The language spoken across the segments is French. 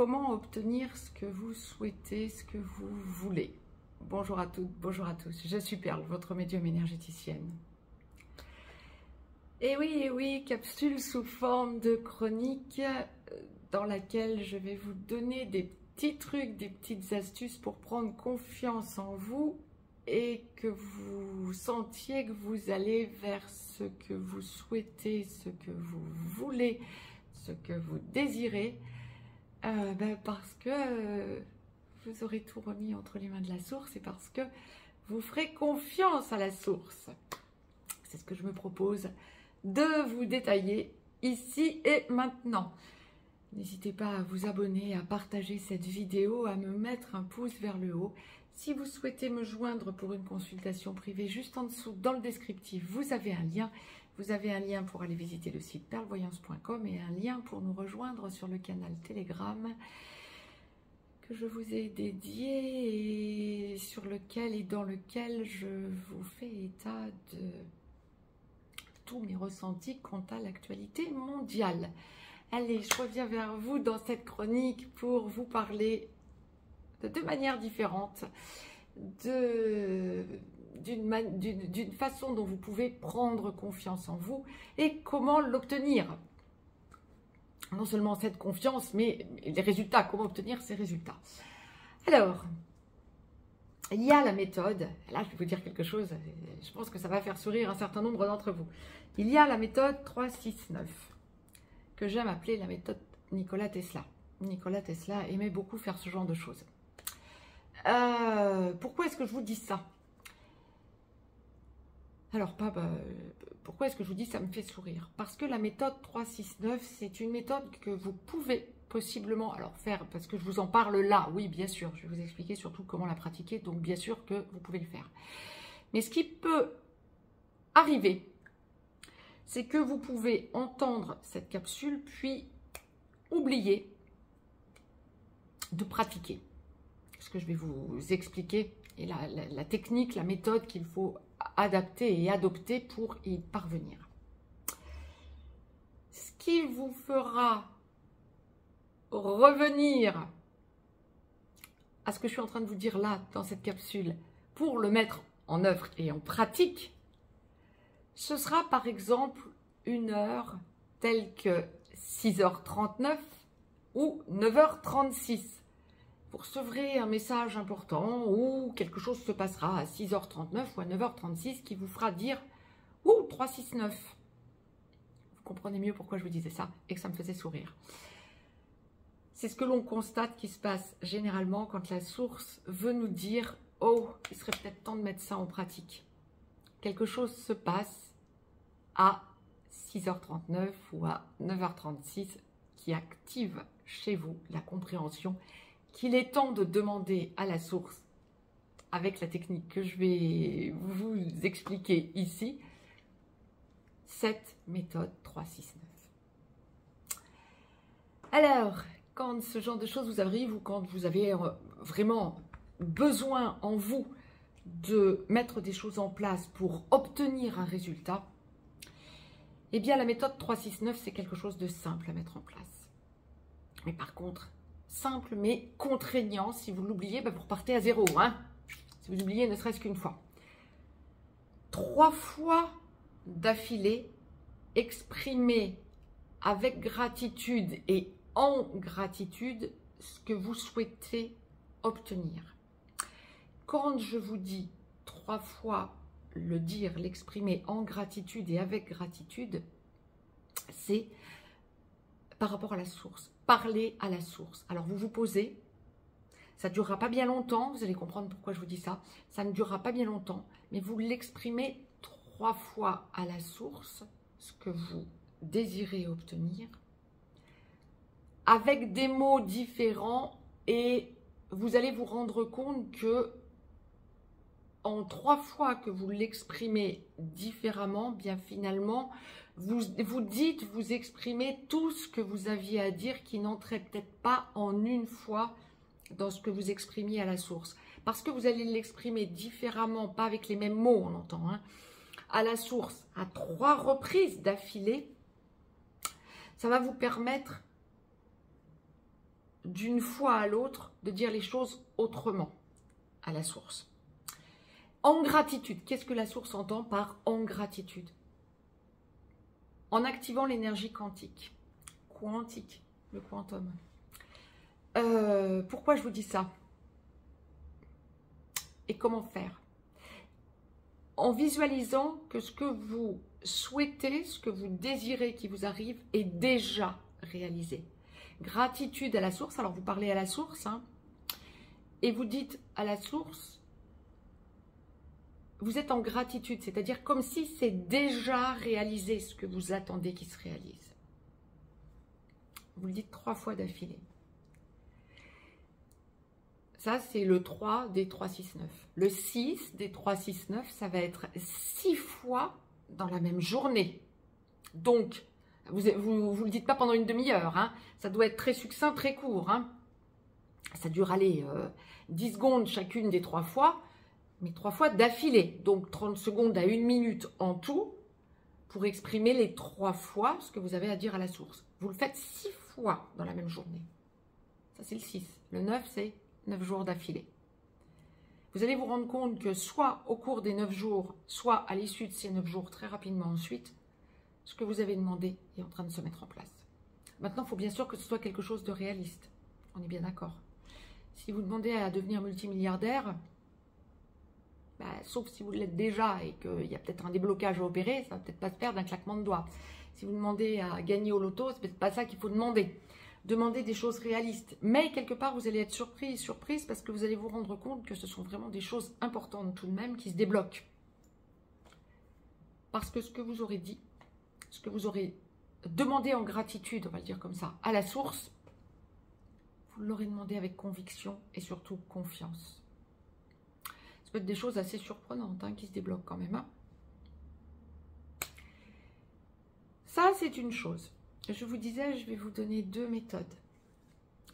comment obtenir ce que vous souhaitez, ce que vous voulez. Bonjour à toutes, bonjour à tous. Je suis Perle, votre médium énergéticienne. Et oui, et oui, capsule sous forme de chronique euh, dans laquelle je vais vous donner des petits trucs, des petites astuces pour prendre confiance en vous et que vous sentiez que vous allez vers ce que vous souhaitez, ce que vous voulez, ce que vous désirez, euh, ben parce que euh, vous aurez tout remis entre les mains de la source et parce que vous ferez confiance à la source. C'est ce que je me propose de vous détailler ici et maintenant. N'hésitez pas à vous abonner, à partager cette vidéo, à me mettre un pouce vers le haut. Si vous souhaitez me joindre pour une consultation privée, juste en dessous, dans le descriptif, vous avez un lien. Vous avez un lien pour aller visiter le site perlevoyance.com et un lien pour nous rejoindre sur le canal Telegram que je vous ai dédié et sur lequel et dans lequel je vous fais état de tous mes ressentis quant à l'actualité mondiale. Allez, je reviens vers vous dans cette chronique pour vous parler de deux manières différentes de d'une façon dont vous pouvez prendre confiance en vous et comment l'obtenir. Non seulement cette confiance, mais les résultats, comment obtenir ces résultats. Alors, il y a la méthode, là je vais vous dire quelque chose, je pense que ça va faire sourire un certain nombre d'entre vous. Il y a la méthode 369, que j'aime appeler la méthode Nikola Tesla. Nikola Tesla aimait beaucoup faire ce genre de choses. Euh, pourquoi est-ce que je vous dis ça? Alors, bah, pourquoi est-ce que je vous dis ça me fait sourire? Parce que la méthode 369, c'est une méthode que vous pouvez possiblement alors faire, parce que je vous en parle là, oui, bien sûr, je vais vous expliquer surtout comment la pratiquer, donc bien sûr que vous pouvez le faire. Mais ce qui peut arriver, c'est que vous pouvez entendre cette capsule, puis oublier de pratiquer. Ce que je vais vous expliquer, et la technique, la méthode qu'il faut adapter et adopter pour y parvenir. Ce qui vous fera revenir à ce que je suis en train de vous dire là, dans cette capsule, pour le mettre en œuvre et en pratique, ce sera par exemple une heure telle que 6h39 ou 9h36 pour sevrer un message important ou quelque chose se passera à 6h39 ou à 9h36 qui vous fera dire « Ouh, 369 !» Vous comprenez mieux pourquoi je vous disais ça et que ça me faisait sourire. C'est ce que l'on constate qui se passe généralement quand la source veut nous dire « Oh, il serait peut-être temps de mettre ça en pratique. » Quelque chose se passe à 6h39 ou à 9h36 qui active chez vous la compréhension qu'il est temps de demander à la source, avec la technique que je vais vous expliquer ici, cette méthode 369. Alors, quand ce genre de choses vous arrive ou quand vous avez euh, vraiment besoin en vous de mettre des choses en place pour obtenir un résultat, eh bien la méthode 369, c'est quelque chose de simple à mettre en place. Mais par contre, simple mais contraignant. Si vous l'oubliez, ben, vous repartez à zéro. Hein si vous oubliez ne serait-ce qu'une fois. Trois fois d'affilée, exprimez avec gratitude et en gratitude ce que vous souhaitez obtenir. Quand je vous dis trois fois le dire, l'exprimer en gratitude et avec gratitude, c'est par rapport à la source parler à la source. Alors vous vous posez, ça ne durera pas bien longtemps, vous allez comprendre pourquoi je vous dis ça, ça ne durera pas bien longtemps, mais vous l'exprimez trois fois à la source, ce que vous désirez obtenir, avec des mots différents et vous allez vous rendre compte que en trois fois que vous l'exprimez différemment, bien finalement, vous, vous dites, vous exprimez tout ce que vous aviez à dire qui n'entrait peut-être pas en une fois dans ce que vous exprimiez à la source. Parce que vous allez l'exprimer différemment, pas avec les mêmes mots, on entend, hein, à la source, à trois reprises d'affilée, ça va vous permettre d'une fois à l'autre de dire les choses autrement à la source. En gratitude, qu'est-ce que la source entend par en gratitude? En activant l'énergie quantique. Quantique, le quantum. Euh, pourquoi je vous dis ça? Et comment faire? En visualisant que ce que vous souhaitez, ce que vous désirez qui vous arrive est déjà réalisé. Gratitude à la source, alors vous parlez à la source, hein, et vous dites à la source, vous êtes en gratitude, c'est-à-dire comme si c'est déjà réalisé ce que vous attendez qu'il se réalise. Vous le dites trois fois d'affilée. Ça, c'est le 3 des 3, 6, 9. Le 6 des 3, 6, 9, ça va être 6 fois dans la même journée. Donc, vous ne vous, le dites pas pendant une demi-heure. Hein. Ça doit être très succinct, très court. Hein. Ça dure, aller 10 euh, secondes chacune des trois fois, mais trois fois d'affilée. Donc, 30 secondes à une minute en tout pour exprimer les trois fois ce que vous avez à dire à la source. Vous le faites six fois dans la même journée. Ça, c'est le 6. Le 9, c'est 9 jours d'affilée. Vous allez vous rendre compte que soit au cours des 9 jours, soit à l'issue de ces 9 jours, très rapidement ensuite, ce que vous avez demandé est en train de se mettre en place. Maintenant, il faut bien sûr que ce soit quelque chose de réaliste. On est bien d'accord. Si vous demandez à devenir multimilliardaire, bah, sauf si vous l'êtes déjà et qu'il y a peut-être un déblocage à opérer, ça ne va peut-être pas se faire d'un claquement de doigts. Si vous demandez à gagner au loto, c'est peut-être pas ça qu'il faut demander demander des choses réalistes. Mais quelque part, vous allez être surpris, surprise, parce que vous allez vous rendre compte que ce sont vraiment des choses importantes tout de même qui se débloquent. Parce que ce que vous aurez dit, ce que vous aurez demandé en gratitude, on va le dire comme ça, à la source, vous l'aurez demandé avec conviction et surtout confiance. Peut être des choses assez surprenantes hein, qui se débloquent quand même. Hein. Ça, c'est une chose je vous disais, je vais vous donner deux méthodes.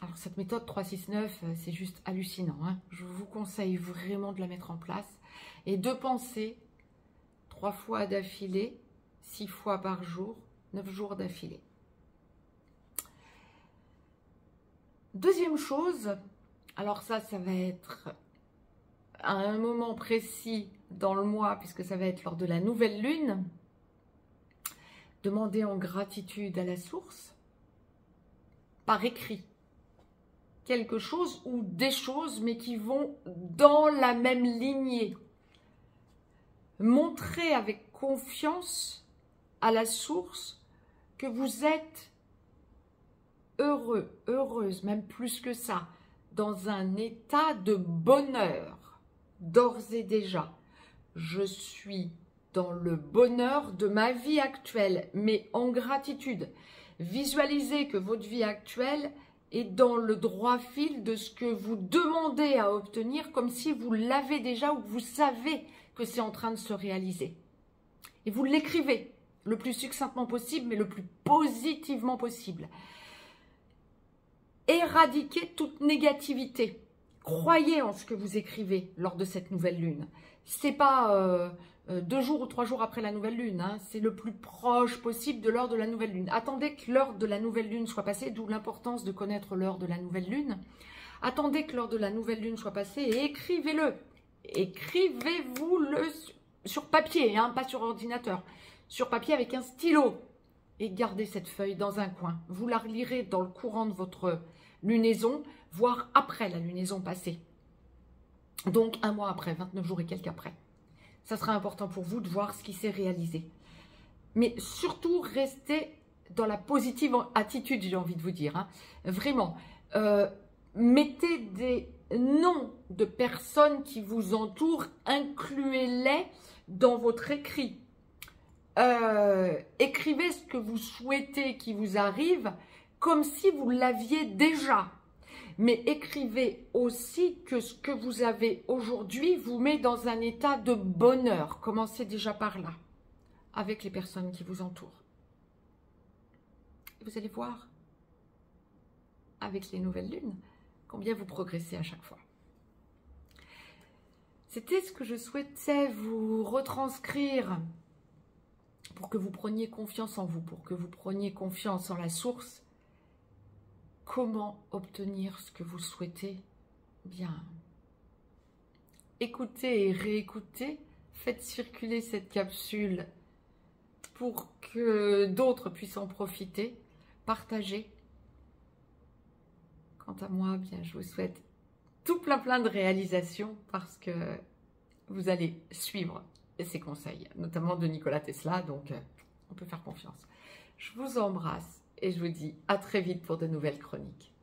Alors cette méthode 369, euh, c'est juste hallucinant. Hein. je vous conseille vraiment de la mettre en place et de penser trois fois d'affilée, six fois par jour, neuf jours d'affilée. Deuxième chose, alors ça, ça va être à un moment précis dans le mois, puisque ça va être lors de la nouvelle lune, Demandez en gratitude à la source par écrit quelque chose ou des choses, mais qui vont dans la même lignée. Montrez avec confiance à la source que vous êtes heureux, heureuse, même plus que ça, dans un état de bonheur, d'ores et déjà. Je suis dans le bonheur de ma vie actuelle, mais en gratitude. Visualisez que votre vie actuelle est dans le droit fil de ce que vous demandez à obtenir, comme si vous l'avez déjà ou vous savez que c'est en train de se réaliser. Et vous l'écrivez le plus succinctement possible, mais le plus positivement possible. Éradiquez toute négativité. Croyez en ce que vous écrivez lors de cette nouvelle lune. C'est pas euh, euh, deux jours ou trois jours après la nouvelle lune. Hein. C'est le plus proche possible de l'heure de la nouvelle lune. Attendez que l'heure de la nouvelle lune soit passée, d'où l'importance de connaître l'heure de la nouvelle lune. Attendez que l'heure de la nouvelle lune soit passée et écrivez-le. Écrivez-vous-le sur papier, hein, pas sur ordinateur. Sur papier avec un stylo. Et gardez cette feuille dans un coin. Vous la relirez dans le courant de votre lunaison, voire après la lunaison passée. Donc un mois après, 29 jours et quelques après ça sera important pour vous de voir ce qui s'est réalisé. Mais surtout, restez dans la positive attitude, j'ai envie de vous dire. Hein. Vraiment, euh, mettez des noms de personnes qui vous entourent, incluez-les dans votre écrit. Euh, écrivez ce que vous souhaitez qui vous arrive comme si vous l'aviez déjà mais écrivez aussi que ce que vous avez aujourd'hui vous met dans un état de bonheur. Commencez déjà par là, avec les personnes qui vous entourent. Vous allez voir, avec les nouvelles lunes, combien vous progressez à chaque fois. C'était ce que je souhaitais vous retranscrire pour que vous preniez confiance en vous, pour que vous preniez confiance en la source comment obtenir ce que vous souhaitez Bien. Écoutez et réécoutez, faites circuler cette capsule pour que d'autres puissent en profiter, partagez. Quant à moi, bien, je vous souhaite tout plein plein de réalisations parce que vous allez suivre ces conseils, notamment de Nikola Tesla, donc euh, on peut faire confiance. Je vous embrasse et je vous dis à très vite pour de nouvelles chroniques.